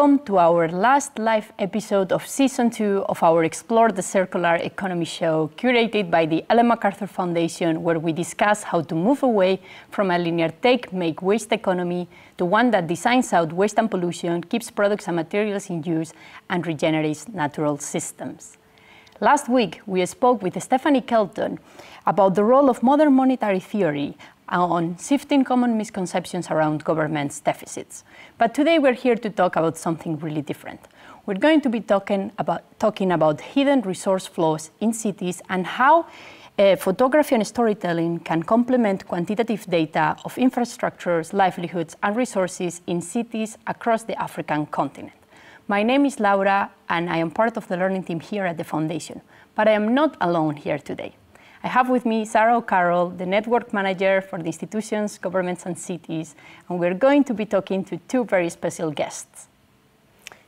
Welcome to our last live episode of season two of our Explore the Circular Economy show, curated by the Ellen MacArthur Foundation, where we discuss how to move away from a linear take, make waste economy to one that designs out waste and pollution, keeps products and materials in use, and regenerates natural systems. Last week, we spoke with Stephanie Kelton about the role of modern monetary theory on sifting common misconceptions around government's deficits. But today we're here to talk about something really different. We're going to be talking about, talking about hidden resource flows in cities and how uh, photography and storytelling can complement quantitative data of infrastructures, livelihoods, and resources in cities across the African continent. My name is Laura, and I am part of the learning team here at the Foundation. But I am not alone here today. I have with me Sarah O'Carroll, the network manager for the institutions, governments, and cities, and we're going to be talking to two very special guests.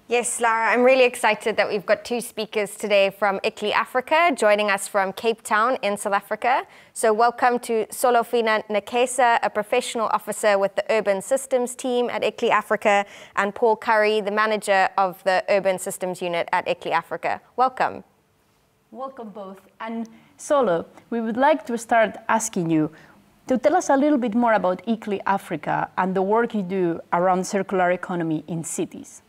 Yes, Lara, I'm really excited that we've got two speakers today from ICLEI Africa joining us from Cape Town in South Africa. So welcome to Solofina Nakesa, a professional officer with the Urban Systems team at ICLEI Africa, and Paul Currie, the manager of the Urban Systems unit at ICLEI Africa. Welcome. Welcome both. And Solo, we would like to start asking you to tell us a little bit more about ICLEI Africa and the work you do around circular economy in cities.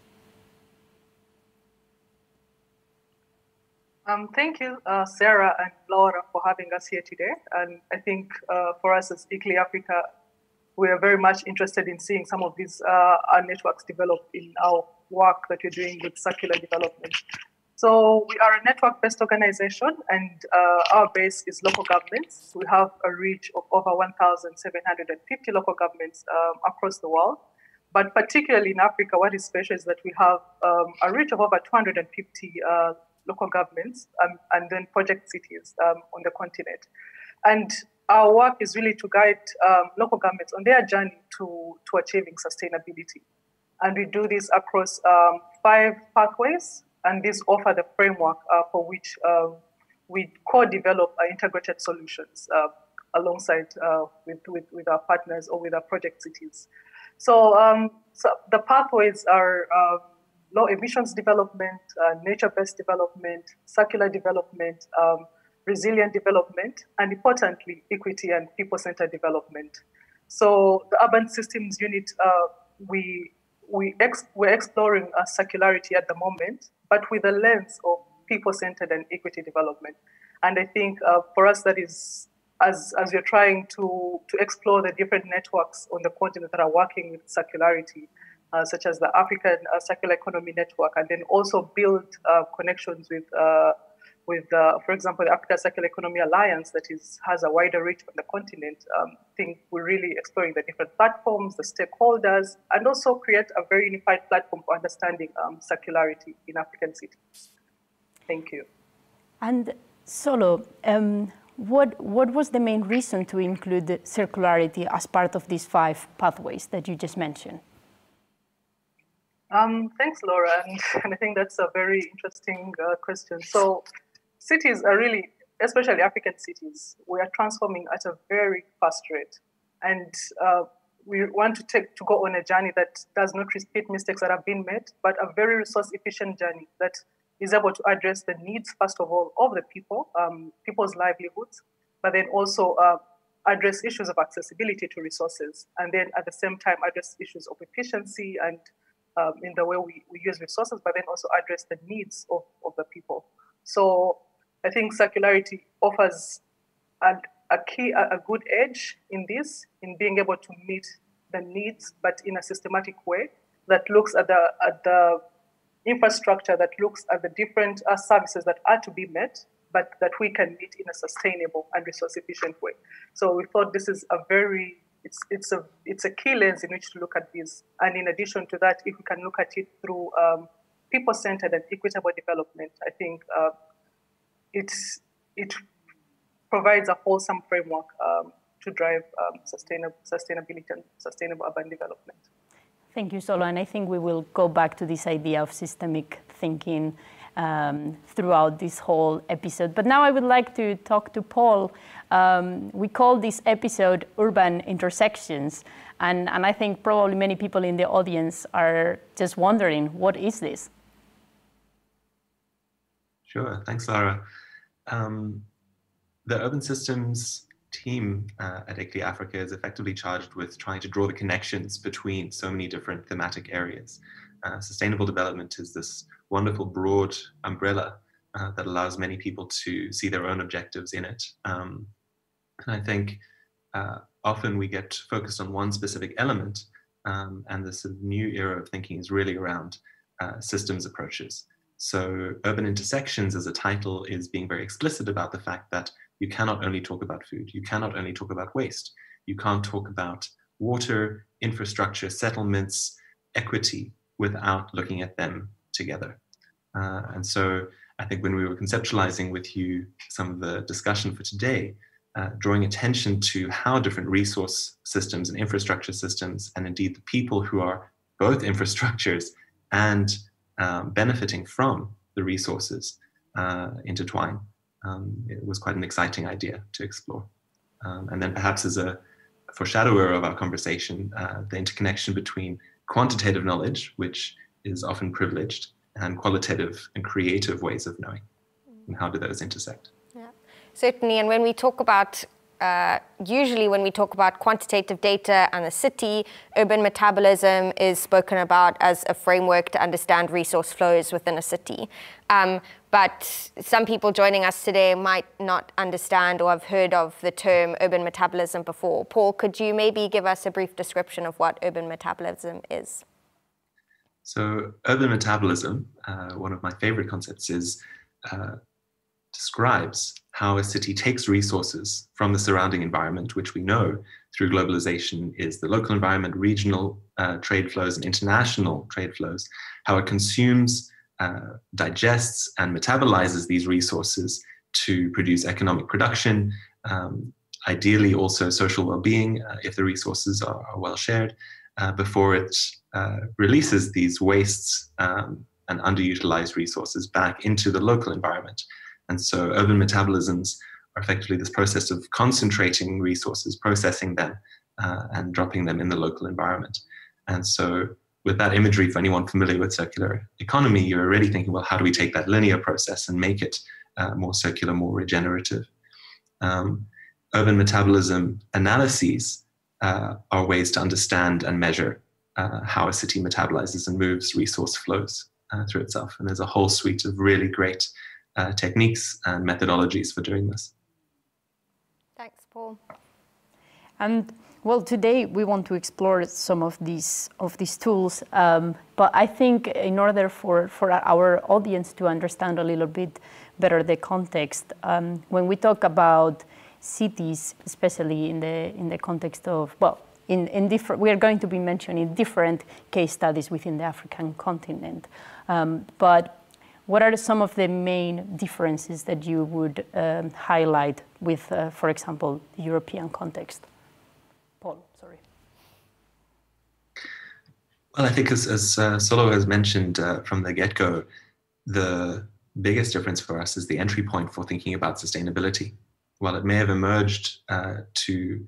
Um, thank you, uh, Sarah and Laura, for having us here today. And I think uh, for us as ICLEI Africa, we are very much interested in seeing some of these uh, networks develop in our work that you're doing with circular development. So we are a network-based organization, and uh, our base is local governments. We have a reach of over 1,750 local governments um, across the world. But particularly in Africa, what is special is that we have um, a reach of over 250 uh, local governments um, and then project cities um, on the continent. And our work is really to guide um, local governments on their journey to, to achieving sustainability. And we do this across um, five pathways and these offer the framework uh, for which um, we co-develop integrated solutions uh, alongside uh, with, with, with, our partners or with our project cities. So, um, so the pathways are um, low emissions development, uh, nature-based development, circular development, um, resilient development, and importantly, equity and people-centered development. So the urban systems unit, uh, we we ex- we're exploring uh, circularity at the moment, but with a lens of people-centered and equity development. And I think uh, for us, that is as as we're trying to to explore the different networks on the continent that are working with circularity, uh, such as the African uh, Circular Economy Network, and then also build uh, connections with uh, with, uh, for example, the Africa Circular Economy Alliance that is, has a wider reach on the continent. Um, I think we're really exploring the different platforms, the stakeholders, and also create a very unified platform for understanding um, circularity in African cities. Thank you. And Solo, um, what, what was the main reason to include circularity as part of these five pathways that you just mentioned? Um, thanks, Laura. And, and, I think that's a very interesting uh, question. So, cities are really, especially African cities, we are transforming at a very fast rate. And uh, we want to take to go on a journey that does not repeat mistakes that have been made, but a very resource efficient journey that is able to address the needs, first of all, of the people, um, people's livelihoods, but then also uh, address issues of accessibility to resources, and then at the same time address issues of efficiency and um, in the way we, we use resources, but then also address the needs of, of the people. So I think circularity offers a, a key, a, a good edge in this, in being able to meet the needs, but in a systematic way that looks at the, at the infrastructure, that looks at the different uh, services that are to be met, but that we can meet in a sustainable and resource efficient way. So we thought this is a very it's it's a it's a key lens in which to look at this. And in addition to that, if we can look at it through um, people-centered and equitable development, I think uh, it's, it provides a wholesome framework um, to drive um, sustainable, sustainability and sustainable urban development. Thank you, Solo. And I think we will go back to this idea of systemic thinking um, throughout this whole episode. But now I would like to talk to Paul. Um, we call this episode Urban Intersections. And, and I think probably many people in the audience are just wondering what is this? Sure. Thanks, Lara. Um, the urban systems team uh, at ICLEI Africa is effectively charged with trying to draw the connections between so many different thematic areas. Uh, sustainable development is this wonderful broad umbrella uh, that allows many people to see their own objectives in it. Um, and I think uh, often we get focused on one specific element, um, and this new era of thinking is really around uh, systems approaches. So, Urban Intersections as a title is being very explicit about the fact that you cannot only talk about food, you cannot only talk about waste, you can't talk about water, infrastructure, settlements, equity without looking at them together. Uh, and so I think when we were conceptualizing with you some of the discussion for today, uh, drawing attention to how different resource systems and infrastructure systems, and indeed the people who are both infrastructures and um, benefiting from the resources uh, intertwine um, it was quite an exciting idea to explore. Um, and then perhaps as a foreshadower of our conversation, uh, the interconnection between quantitative knowledge, which is often privileged, and qualitative and creative ways of knowing. And how do those intersect? Yeah, certainly. And when we talk about uh, usually when we talk about quantitative data and the city, urban metabolism is spoken about as a framework to understand resource flows within a city. Um, but some people joining us today might not understand or have heard of the term urban metabolism before. Paul, could you maybe give us a brief description of what urban metabolism is? So, urban metabolism, uh, one of my favorite concepts, is uh, describes how a city takes resources from the surrounding environment, which we know through globalization is the local environment, regional uh, trade flows, and international trade flows, how it consumes, uh, digests, and metabolizes these resources to produce economic production, um, ideally also social well being uh, if the resources are, are well shared, uh, before it uh, releases these wastes um, and underutilized resources back into the local environment. And so urban metabolisms are effectively this process of concentrating resources, processing them, uh, and dropping them in the local environment. And so with that imagery, for anyone familiar with circular economy, you're already thinking, well, how do we take that linear process and make it uh, more circular, more regenerative? Um, urban metabolism analyses uh, are ways to understand and measure uh, how a city metabolizes and moves resource flows uh, through itself. And there's a whole suite of really great uh, techniques and methodologies for doing this. Thanks, Paul. And well, today we want to explore some of these of these tools, um, but I think in order for, for our audience to understand a little bit better the context, um, when we talk about cities, especially in the in the context of well, in, in different, we are going to be mentioning different case studies within the African continent, um, but what are some of the main differences that you would um, highlight with, uh, for example, the European context? Paul, sorry. Well, I think as, as uh, Solo has mentioned uh, from the get go, the biggest difference for us is the entry point for thinking about sustainability. While it may have emerged uh, to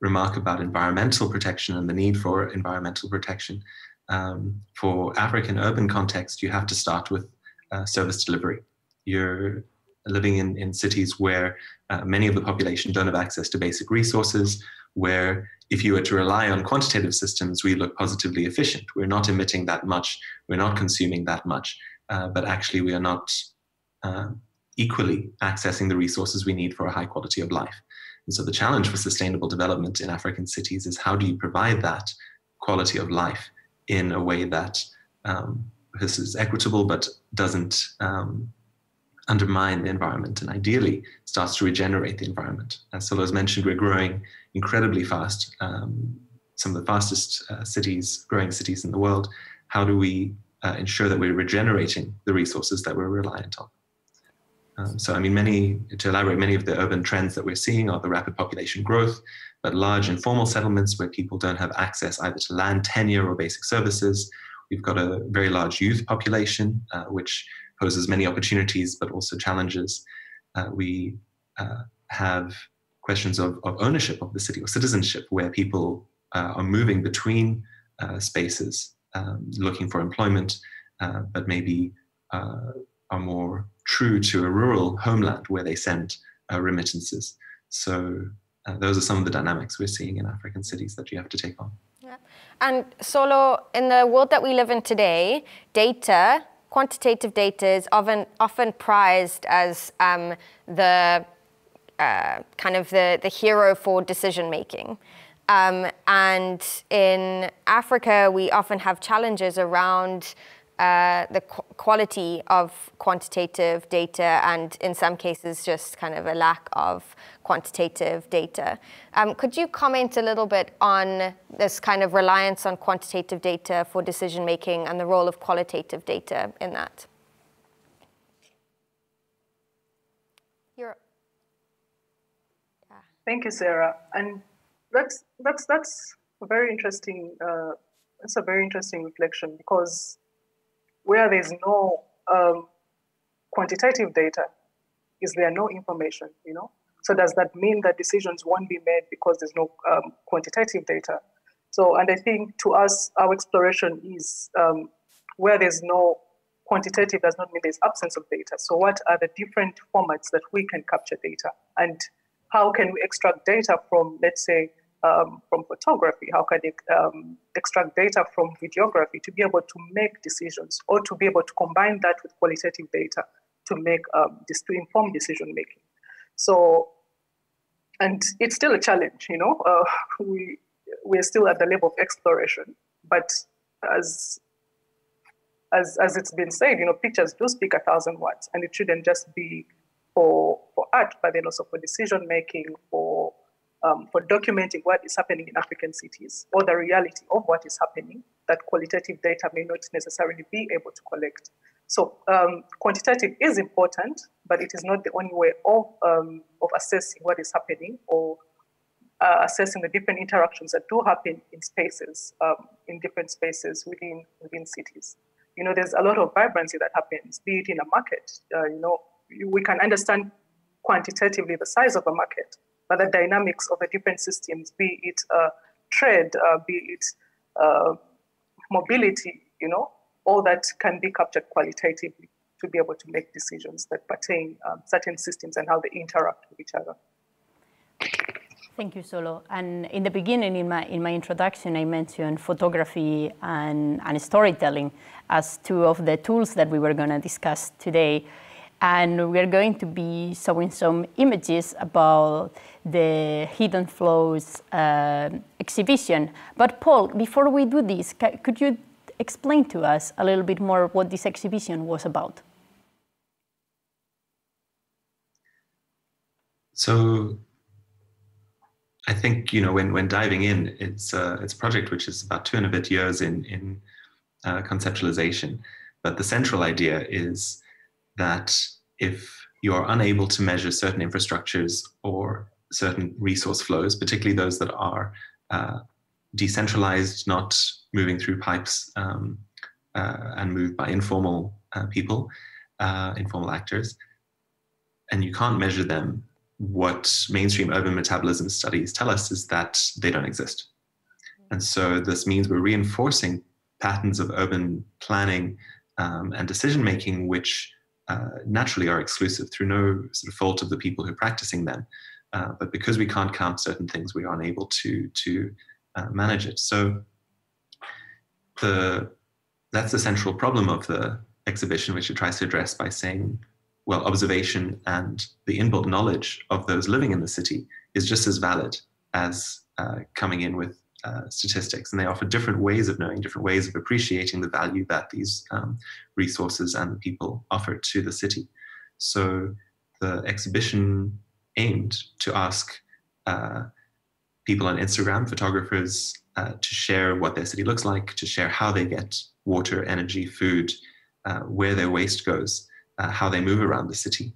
remark about environmental protection and the need for environmental protection, um, for African urban context, you have to start with uh, service delivery. You're living in, in cities where uh, many of the population don't have access to basic resources, where if you were to rely on quantitative systems, we look positively efficient. We're not emitting that much, we're not consuming that much, uh, but actually we are not uh, equally accessing the resources we need for a high quality of life. And so the challenge for sustainable development in African cities is how do you provide that quality of life in a way that um, this is equitable but doesn't um, undermine the environment and ideally starts to regenerate the environment. As Solo has mentioned, we're growing incredibly fast, um, some of the fastest uh, cities, growing cities in the world. How do we uh, ensure that we're regenerating the resources that we're reliant on. Um, so, I mean, many, to elaborate, many of the urban trends that we're seeing are the rapid population growth, but large informal settlements where people don't have access either to land, tenure, or basic services. We've got a very large youth population, uh, which poses many opportunities but also challenges. Uh, we uh, have questions of, of ownership of the city or citizenship, where people uh, are moving between uh, spaces, um, looking for employment, uh, but maybe are more true to a rural homeland where they send remittances. So those are some of the dynamics we're seeing in African cities that you have to take on. Yeah. And Solo, in the world that we live in today, data, quantitative data is often, often prized as um, the uh, kind of the, the hero for decision making. Um, and in Africa, we often have challenges around uh, the qu quality of quantitative data and in some cases just kind of a lack of quantitative data. Um, could you comment a little bit on this kind of reliance on quantitative data for decision making and the role of qualitative data in that? You're, yeah. Thank you, Sarah. And that's that's that's a very interesting. Uh, that's a very interesting reflection because where there's no um, quantitative data, is there no information? You know, so does that mean that decisions won't be made because there's no um, quantitative data? So, and I think to us, our exploration is um, where there's no quantitative does not mean there's absence of data. So, what are the different formats that we can capture data, and how can we extract data from, let's say, um, from photography? How can they um, extract data from videography to be able to make decisions or to be able to combine that with qualitative data to make um, this to inform decision making? So, and it's still a challenge, you know. Uh, we we're still at the level of exploration, but as as as it's been said, you know, pictures do speak a thousand words, and it shouldn't just be for for art, but then also for decision making, for um, for documenting what is happening in African cities or the reality of what is happening that qualitative data may not necessarily be able to collect. So um, quantitative is important, but it is not the only way of, um, of assessing what is happening or uh, assessing the different interactions that do happen in spaces, um, in different spaces within, within cities. You know, there's a lot of vibrancy that happens, be it in a market. Uh, you know, we can understand quantitatively the size of a market, but the dynamics of the different systems, be it uh, trade, uh, be it uh, mobility, you know, all that can be captured qualitatively to be able to make decisions that pertain um, certain systems and how they interact with each other. Thank you, Solo. And in the beginning, in my, in my introduction, I mentioned photography and, and storytelling as two of the tools that we were going to discuss today. And we're going to be showing some images about the Hidden Flows uh, exhibition. But Paul, before we do this, could you explain to us a little bit more what this exhibition was about? So I think you know when when diving in, it's uh, it's a project which is about two and a bit years in in uh, conceptualization, but the central idea is that if you are unable to measure certain infrastructures or certain resource flows, particularly those that are uh, decentralized, not moving through pipes um, uh, and moved by informal uh, people, uh, informal actors, and you can't measure them, what mainstream urban metabolism studies tell us is that they don't exist. And so this means we're reinforcing patterns of urban planning um, and decision making, which uh, naturally are exclusive through no sort of fault of the people who are practicing them. Uh, but because we can't count certain things, we are unable to to uh, manage it. So the that's the central problem of the exhibition, which it tries to address by saying, well, observation and the inbuilt knowledge of those living in the city is just as valid as uh, coming in with uh, statistics, and they offer different ways of knowing, different ways of appreciating the value that these um, resources and the people offer to the city. So the exhibition aimed to ask uh, people on Instagram, photographers, uh, to share what their city looks like, to share how they get water, energy, food, uh, where their waste goes, uh, how they move around the city.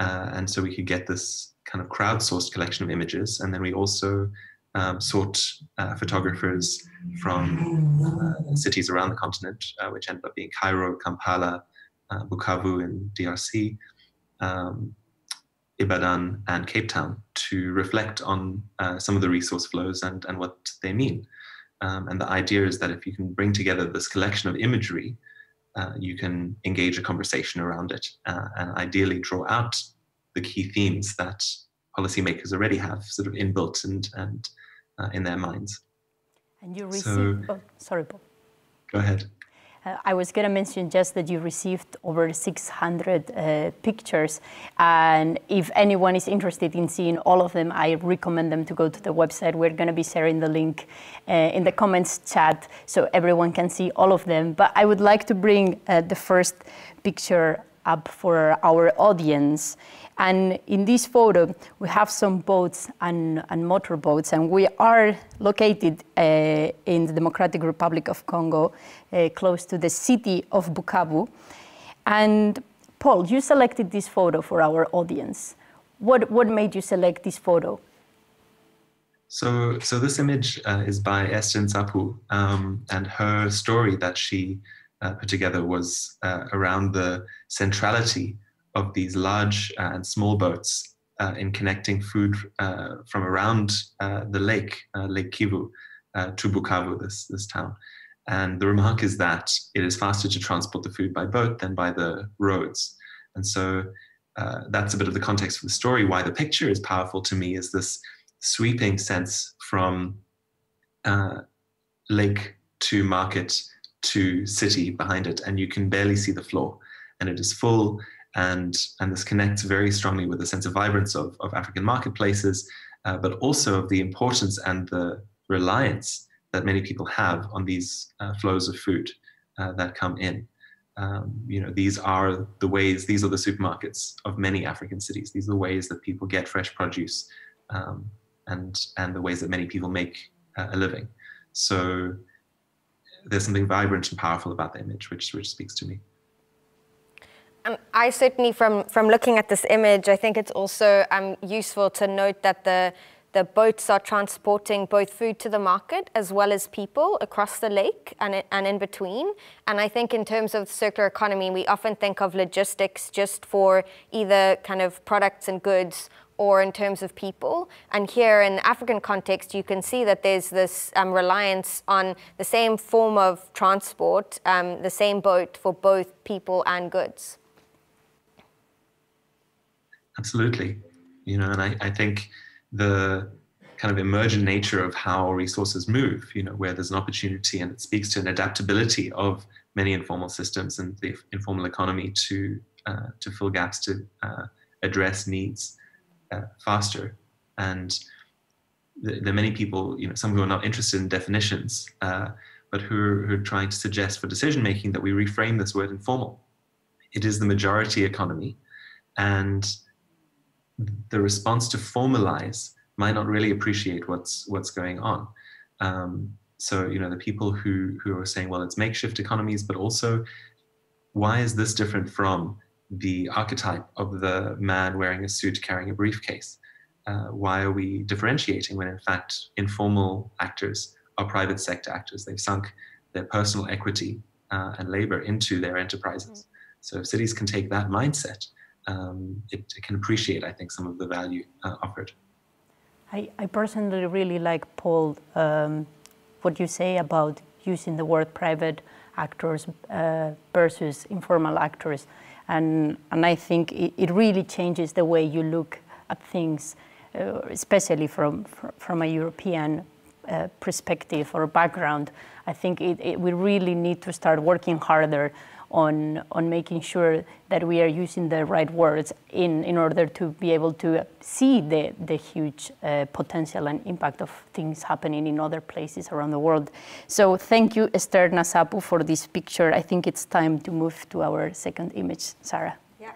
Uh, and so we could get this kind of crowdsourced collection of images. And then we also um, sought uh, photographers from cities around the continent, which ended up being Cairo, Kampala, Bukavu in DRC, um, Ibadan, and Cape Town to reflect on some of the resource flows and, and what they mean. Um, and the idea is that if you can bring together this collection of imagery, uh, you can engage a conversation around it uh, and ideally draw out the key themes that policymakers already have sort of inbuilt and, and uh, in their minds. And you received, so, oh, sorry, Paul. Go ahead. Uh, I was going to mention just that you received over 600 uh, pictures. And if anyone is interested in seeing all of them, I recommend them to go to the website. We're going to be sharing the link uh, in the comments chat so everyone can see all of them. But I would like to bring uh, the first picture up for our audience. And in this photo, we have some boats and, and motorboats, and we are located uh, in the Democratic Republic of Congo, uh, close to the city of Bukavu. And Paul, you selected this photo for our audience. What, what made you select this photo? So, so this image uh, is by Esther Nsapu, um, and her story that she put together was uh, around the centrality of these large uh, and small boats uh, in connecting food uh, from around uh, the lake, uh, Lake Kivu, uh, to Bukavu, this, this town. And the remark is that it is faster to transport the food by boat than by the roads. And so that's a bit of the context for the story. Why the picture is powerful to me is this sweeping sense from lake to market to city behind it, and you can barely see the floor. And it is full and, and this connects very strongly with the sense of vibrance of, of African marketplaces, uh, but also of the importance and the reliance that many people have on these uh, flows of food uh, that come in. Um, you know, these are the ways, these are the supermarkets of many African cities. These are the ways that people get fresh produce um, and, and the ways that many people make uh, a living. So there's something vibrant and powerful about the image, which, which speaks to me. And I certainly, from, from looking at this image, I think it's also um, useful to note that the, the boats are transporting both food to the market as well as people across the lake and, and in between. And I think in terms of the circular economy, we often think of logistics just for either kind of products and goods or in terms of people. And here in the African context, you can see that there's this um, reliance on the same form of transport, um, the same boat for both people and goods. Absolutely. You know, and I, I think the kind of emergent nature of how resources move, you know, where there's an opportunity and it speaks to an adaptability of many informal systems and the informal economy to uh, to fill gaps, to uh, address needs uh, faster. And there are many people, you know, some who are not interested in definitions, uh, but who are, who are trying to suggest for decision making that we reframe this word informal. It is the majority economy, and the response to formalize might not really appreciate what's what's going on. Um, so you know the people who who are saying, well, it's makeshift economies, but also why is this different from the archetype of the man wearing a suit carrying a briefcase? Uh, why are we differentiating when in fact informal actors are private sector actors? They've sunk their personal equity uh, and labor into their enterprises. Mm. So if cities can take that mindset um, it, it, can appreciate, I think, some of the value uh, offered. I, I, personally really like, Paul, um, what you say about using the word private actors uh, versus informal actors. And, and I think it, it, really changes the way you look at things, uh, especially from, from a European uh, perspective or background. I think it, it, we really need to start working harder on, on making sure that we are using the right words in, in order to be able to see the, the huge uh, potential and impact of things happening in other places around the world. So thank you, Esther Nsapu, for this picture. I think it's time to move to our second image, Sarah. Yeah.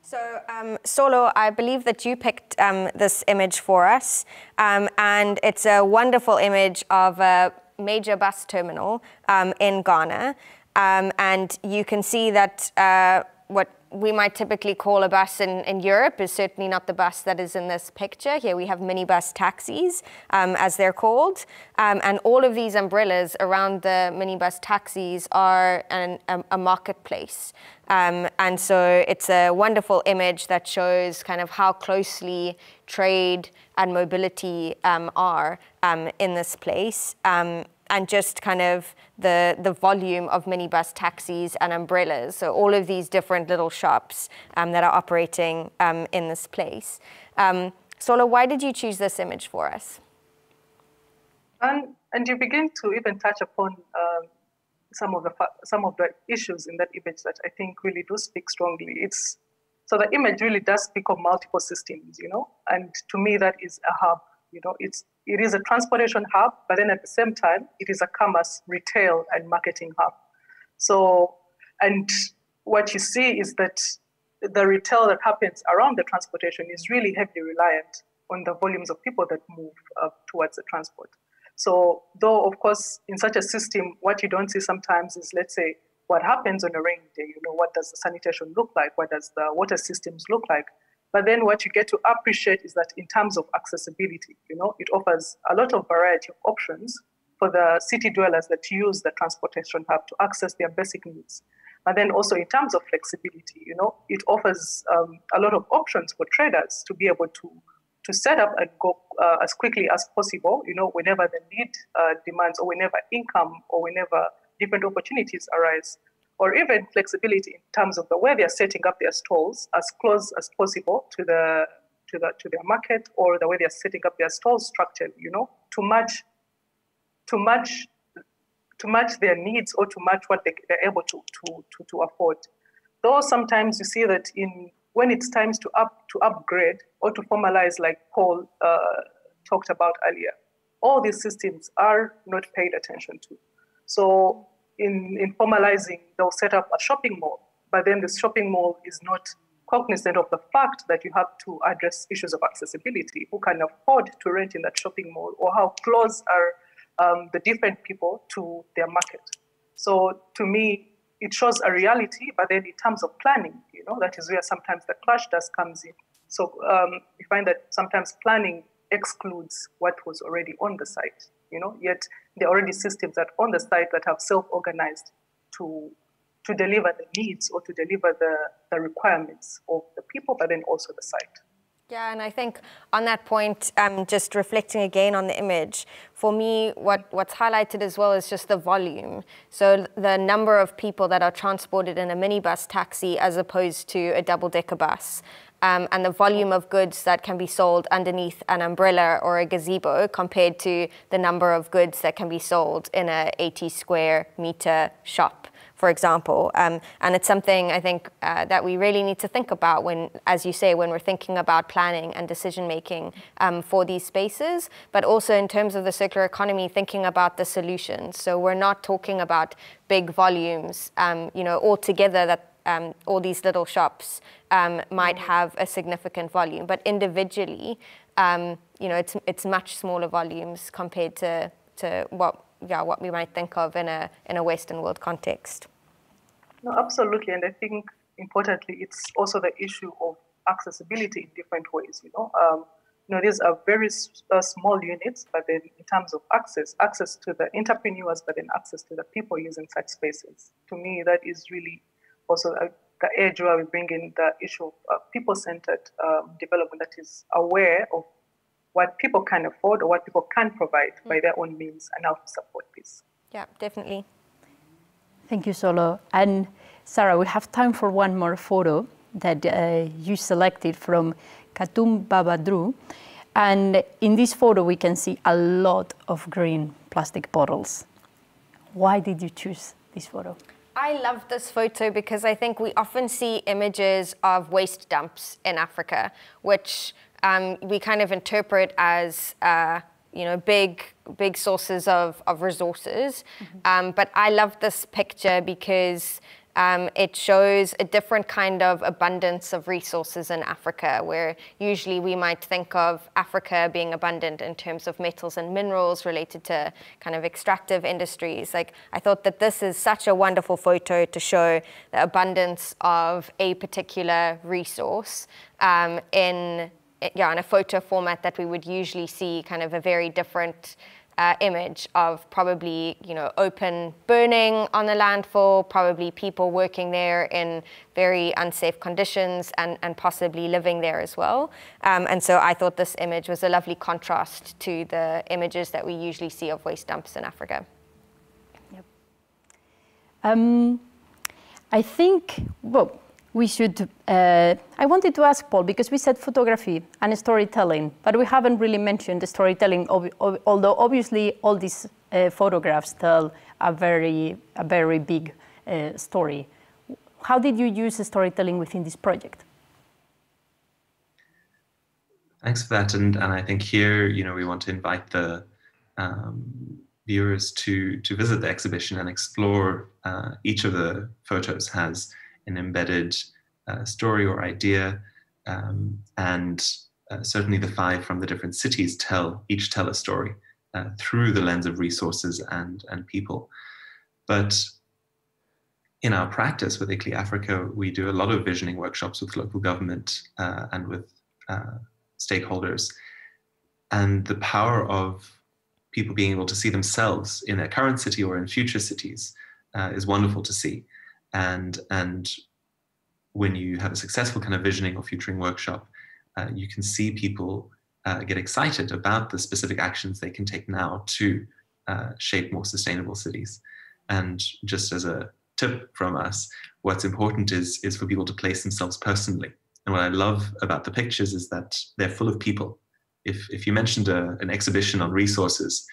So, um, Solo, I believe that you picked um, this image for us, um, and it's a wonderful image of a major bus terminal um, in Ghana. Um, and you can see that uh, what we might typically call a bus in, in Europe is certainly not the bus that is in this picture. Here we have minibus taxis, um, as they're called. Um, and all of these umbrellas around the minibus taxis are an, a, a, marketplace. Um, and so it's a wonderful image that shows kind of how closely trade and mobility um, are um, in this place. Um, and just kind of the, the volume of minibus taxis and umbrellas. So all of these different little shops um, that are operating um, in this place. Um, Solo, why did you choose this image for us? And, and you begin to even touch upon uh, some of the some of the issues in that image that I think really do speak strongly. It's so the image really does speak of multiple systems, you know, and to me that is a hub. You know, it's it is a transportation hub, but then at the same time, it is a commerce, retail, and marketing hub. So, and what you see is that the retail that happens around the transportation is really heavily reliant on the volumes of people that move uh, towards the transport. So, though of course, in such a system, what you don't see sometimes is, let's say, what happens on a rainy day. You know, what does the sanitation look like? What does the water systems look like? But then what you get to appreciate is that in terms of accessibility, you know, it offers a lot of variety of options for the city dwellers that use the transportation hub to access their basic needs. And then also in terms of flexibility, you know, it offers um, a lot of options for traders to be able to to set up and go uh, as quickly as possible, you know, whenever the need uh, demands or whenever income or whenever different opportunities arise or even flexibility in terms of the way they're setting up their stalls as close as possible to the to the to their market or the way they're setting up their stall structure, you know, to match to match to match their needs or to match what they, they're able to, to, to, to afford. Though sometimes you see that in when it's times to up to upgrade or to formalize, like Paul uh, talked about earlier, all these systems are not paid attention to. So in, in formalizing, they'll set up a shopping mall, but then the shopping mall is not cognizant of the fact that you have to address issues of accessibility. Who can afford to rent in that shopping mall, or how close are um, the different people to their market? So to me, it shows a reality, but then in terms of planning, you know, that is where sometimes the clash does comes in. So um, we find that sometimes planning excludes what was already on the site, you know, yet there are already systems that on the site that have self-organized to to deliver the needs or to deliver the, the requirements of the people, but then also the site. Yeah, and I think on that point, um, just reflecting again on the image, for me, what, what's highlighted as well is just the volume. So the number of people that are transported in a minibus taxi as opposed to a double-decker bus um, and the volume of goods that can be sold underneath an umbrella or a gazebo compared to the number of goods that can be sold in a 80 square meter shop for example. Um, and it's something I think uh, that we really need to think about when, as you say, when we're thinking about planning and decision making um, for these spaces, but also in terms of the circular economy, thinking about the solutions. So we're not talking about big volumes, um, you know, altogether that um, all these little shops um, might have a significant volume, but individually, um, you know, it's it's much smaller volumes compared to to what yeah what we might think of in a in a Western world context. No, absolutely, and I think importantly, it's also the issue of accessibility in different ways. You know, um, you know, these are very uh, small units, but then in terms of access, access to the entrepreneurs, but then access to the people using such spaces. To me, that is really also uh, the edge where we bring in the issue of uh, people-centered um, development that is aware of what people can afford or what people can provide mm. by their own means and how to support this. Yeah, definitely. Thank you, Solo. And Sarah, we have time for one more photo that uh, you selected from Khatum Babadru. And in this photo, we can see a lot of green plastic bottles. Why did you choose this photo? I love this photo because I think we often see images of waste dumps in Africa, which um, we kind of interpret as uh, you know big big sources of, of resources. Mm -hmm. um, but I love this picture because um, it shows a different kind of abundance of resources in Africa, where usually we might think of Africa being abundant in terms of metals and minerals related to kind of extractive industries. Like, I thought that this is such a wonderful photo to show the abundance of a particular resource um, in yeah, in a photo format that we would usually see kind of a very different uh, image of probably you know open burning on the landfill, probably people working there in very unsafe conditions and, and possibly living there as well. Um, and so I thought this image was a lovely contrast to the images that we usually see of waste dumps in Africa. Yep. Um, I think well we should, uh, I wanted to ask Paul, because we said photography and storytelling, but we haven't really mentioned the storytelling, ob ob although obviously all these uh, photographs tell a very, a very big uh, story. How did you use storytelling within this project? Thanks for that. And, and I think here, you know, we want to invite the um, viewers to, to visit the exhibition and explore uh, each of the photos has an embedded uh, story or idea. Um, and uh, certainly the five from the different cities tell, each tell a story uh, through the lens of resources and, and people. But in our practice with ICLEI Africa, we do a lot of visioning workshops with local government uh, and with uh, stakeholders. And the power of people being able to see themselves in their current city or in future cities uh, is wonderful to see and and when you have a successful kind of visioning or futuring workshop, uh, you can see people uh, get excited about the specific actions they can take now to uh, shape more sustainable cities. And just as a tip from us, what's important is is for people to place themselves personally. And what I love about the pictures is that they're full of people. If if you mentioned a, an exhibition on resources,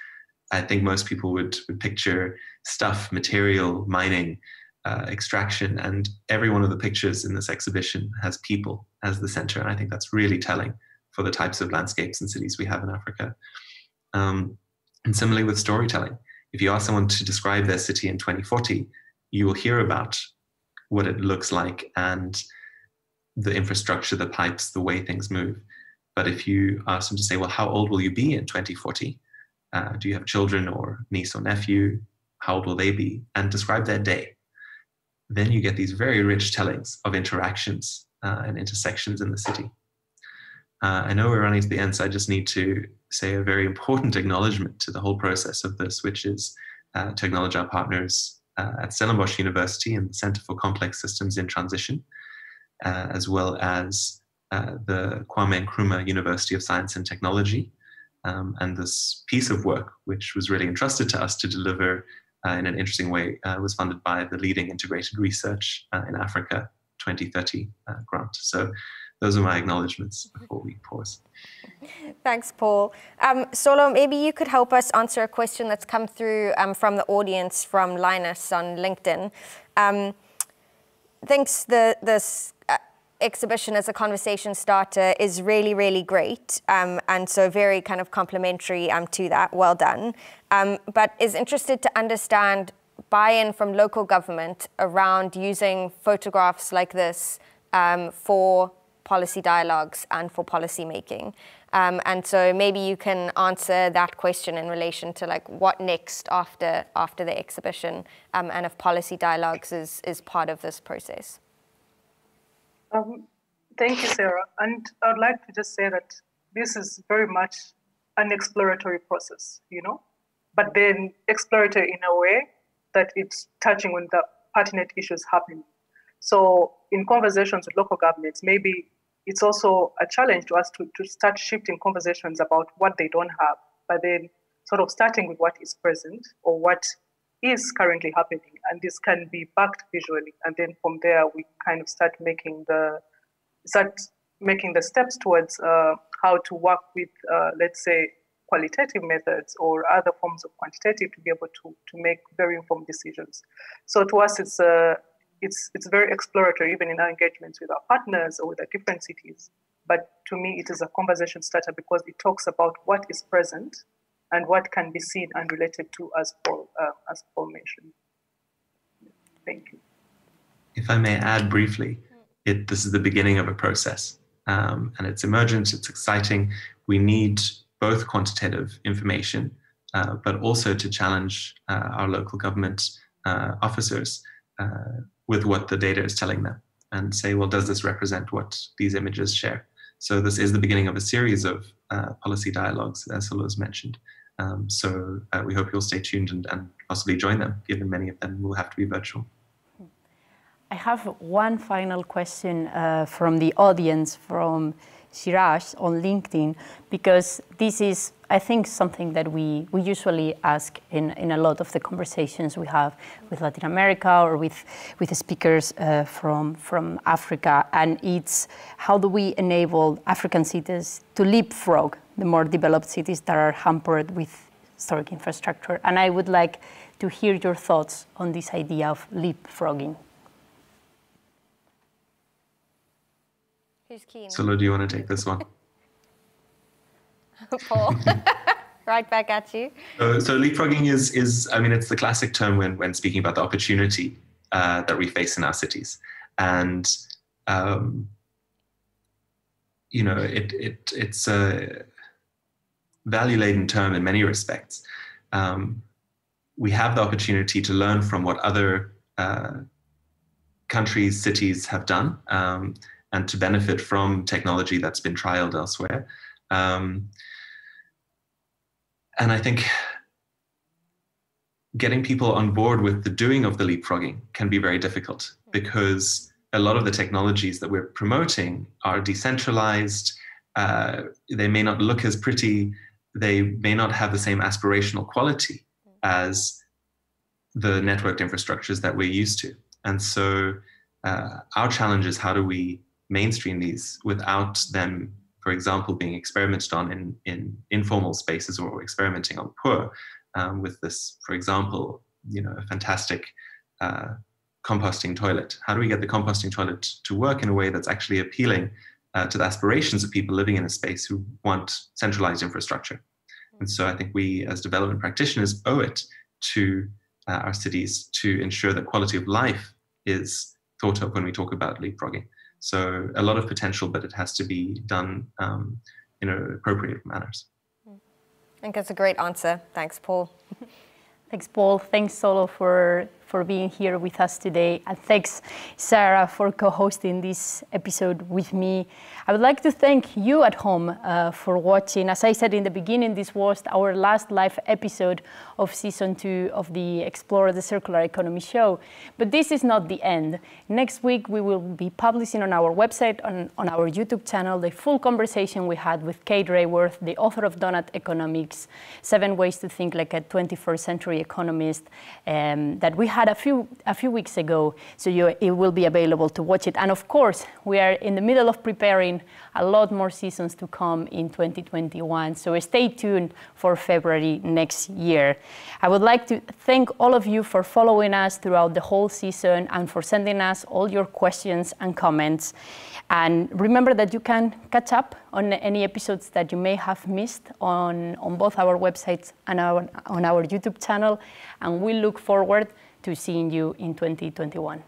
I think most people would, would picture stuff, material, mining, uh, extraction. And every one of the pictures in this exhibition has people as the center. And I think that's really telling for the types of landscapes and cities we have in Africa. Um, and similarly with storytelling, if you ask someone to describe their city in 2040, you will hear about what it looks like and the infrastructure, the pipes, the way things move. But if you ask them to say, well, how old will you be in 2040? Uh, do you have children or niece or nephew? How old will they be? And describe their day then you get these very rich tellings of interactions uh, and intersections in the city. Uh, I know we're running to the end, so I just need to say a very important acknowledgement to the whole process of this, which is uh, to acknowledge our partners uh, at Stellenbosch University and the Center for Complex Systems in Transition, uh, as well as uh, the Kwame Nkrumah University of Science and Technology, um, and this piece of work, which was really entrusted to us to deliver in an interesting way, uh, was funded by the leading integrated research uh, in Africa 2030 uh, grant. So those are my acknowledgements before we pause. Thanks, Paul. Um, Solo, maybe you could help us answer a question that's come through um, from the audience from Linus on LinkedIn. Um, thinks the, this uh, exhibition as a conversation starter is really, really great. Um, and so very kind of complimentary um, to that. Well done. Um, but is interested to understand buy-in from local government around using photographs like this um, for policy dialogues and for policy making. Um, and so maybe you can answer that question in relation to like what next after after the exhibition um, and if policy dialogues is, is part of this process. Um, thank you, Sarah. And I'd like to just say that this is very much an exploratory process, you know, but then exploratory in a way that it's touching on the pertinent issues happening. So in conversations with local governments, maybe it's also a challenge to us to, to start shifting conversations about what they don't have, but then sort of starting with what is present or what is currently happening. And this can be backed visually. And then from there, we kind of start making the, start making the steps towards uh, how to work with, uh, let's say, qualitative methods or other forms of quantitative to be able to, to make very informed decisions. So to us, it's, uh, it's, it's very exploratory, even in our engagements with our partners or with the different cities. But to me, it is a conversation starter because it talks about what is present and what can be seen and related to as Paul, uh, as Paul mentioned. Thank you. if I may add briefly, it, this is the beginning of a process. Um, and it's emergent, it's exciting. We need both quantitative information, uh, but also to challenge uh, our local government uh, officers uh, with what the data is telling them and say, well, does this represent what these images share? So this is the beginning of a series of uh, policy dialogues, as Solo mentioned. Um, so uh, we hope you'll stay tuned and, and possibly join them, given many of them will have to be virtual. I have one final question uh, from the audience from Siraj on LinkedIn, because this is, I think, something that we, we usually ask in, in a lot of the conversations we have with Latin America or with, with the speakers uh, from, from Africa. And it's how do we enable African cities to leapfrog the more developed cities that are hampered with historic infrastructure? And I would like to hear your thoughts on this idea of leapfrogging. Who's keen? Solo, do you want to take this one? Paul, right back at you. So, so, leapfrogging is, is, I mean, it's the classic term when, when speaking about the opportunity uh, that we face in our cities. And, um, you know, it, it, it's a value laden term in many respects. Um, we have the opportunity to learn from what other uh, countries, cities have done. Um, and to benefit from technology that's been trialed elsewhere. Um, and I think getting people on board with the doing of the leapfrogging can be very difficult because a lot of the technologies that we're promoting are decentralized. Uh, they may not look as pretty. They may not have the same aspirational quality as the networked infrastructures that we're used to. And so, uh, our challenge is how do we mainstream these without them, for example, being experimented on in, in informal spaces or experimenting on poor. Um, with this, for example, you know, a fantastic uh, composting toilet. How do we get the composting toilet to work in a way that's actually appealing uh, to the aspirations of people living in a space who want centralized infrastructure? And so I think we, as development practitioners, owe it to uh, our cities to ensure that quality of life is thought of when we talk about leapfrogging. So a lot of potential, but it has to be done um, in appropriate manners. I think that's a great answer. Thanks, Paul. Thanks, Paul. Thanks, Solo, for for being here with us today. And thanks, Sarah, for co hosting this episode with me. I would like to thank you at home uh, for watching. As I said in the beginning, this was our last live episode of season two of the Explore the Circular Economy show. But this is not the end. Next week, we will be publishing on our website, on, on our YouTube channel, the full conversation we had with Kate Raworth, the author of Doughnut Economics Seven Ways to Think Like a 21st Century Economist, um, that we had had a few, a few weeks ago, so you, it will be available to watch it. And of course, we are in the middle of preparing a lot more seasons to come in 2021, so stay tuned for February next year. I would like to thank all of you for following us throughout the whole season and for sending us all your questions and comments. And remember that you can catch up on any episodes that you may have missed on, on both our websites and our, on our YouTube channel. And we look forward to seeing you in 2021.